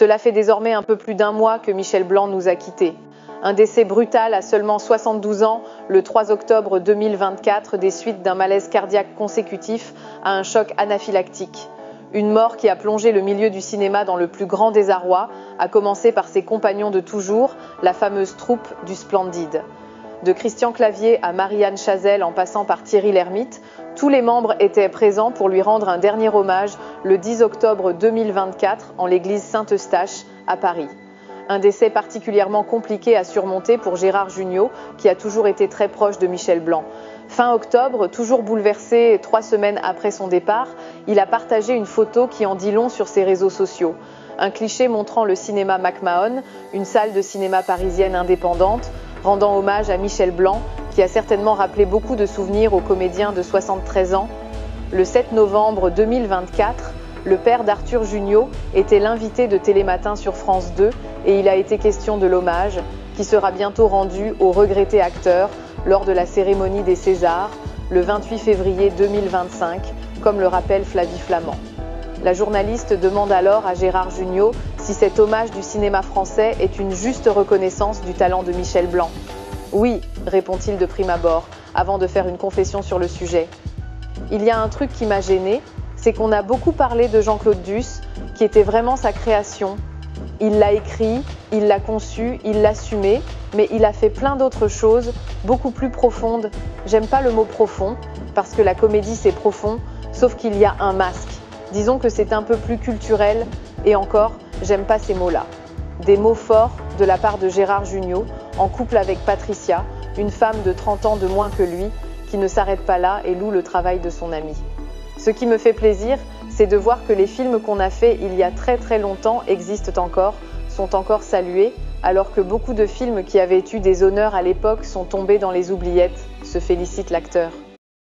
Cela fait désormais un peu plus d'un mois que Michel Blanc nous a quittés. Un décès brutal à seulement 72 ans le 3 octobre 2024 des suites d'un malaise cardiaque consécutif à un choc anaphylactique. Une mort qui a plongé le milieu du cinéma dans le plus grand désarroi, à commencer par ses compagnons de toujours, la fameuse troupe du Splendide. De Christian Clavier à Marianne Chazelle en passant par Thierry Lhermitte, tous les membres étaient présents pour lui rendre un dernier hommage le 10 octobre 2024 en l'église Saint-Eustache à Paris. Un décès particulièrement compliqué à surmonter pour Gérard Jugnot, qui a toujours été très proche de Michel Blanc. Fin octobre, toujours bouleversé trois semaines après son départ, il a partagé une photo qui en dit long sur ses réseaux sociaux. Un cliché montrant le cinéma MacMahon, une salle de cinéma parisienne indépendante, rendant hommage à Michel Blanc, qui a certainement rappelé beaucoup de souvenirs au comédien de 73 ans. Le 7 novembre 2024, le père d'Arthur Jugnot était l'invité de Télématin sur France 2 et il a été question de l'hommage qui sera bientôt rendu au regretté acteur lors de la cérémonie des Césars le 28 février 2025, comme le rappelle Flavie Flamand. La journaliste demande alors à Gérard Jugnot si cet hommage du cinéma français est une juste reconnaissance du talent de Michel Blanc. Oui, répond-il de prime abord, avant de faire une confession sur le sujet. Il y a un truc qui m'a gêné, c'est qu'on a beaucoup parlé de Jean-Claude Duss, qui était vraiment sa création. Il l'a écrit, il l'a conçu, il l'a assumé, mais il a fait plein d'autres choses, beaucoup plus profondes. J'aime pas le mot profond, parce que la comédie c'est profond, sauf qu'il y a un masque. Disons que c'est un peu plus culturel, et encore, j'aime pas ces mots-là. Des mots forts de la part de Gérard Jugnot, en couple avec Patricia, une femme de 30 ans de moins que lui, qui ne s'arrête pas là et loue le travail de son ami. Ce qui me fait plaisir, c'est de voir que les films qu'on a faits il y a très très longtemps existent encore, sont encore salués, alors que beaucoup de films qui avaient eu des honneurs à l'époque sont tombés dans les oubliettes, se félicite l'acteur.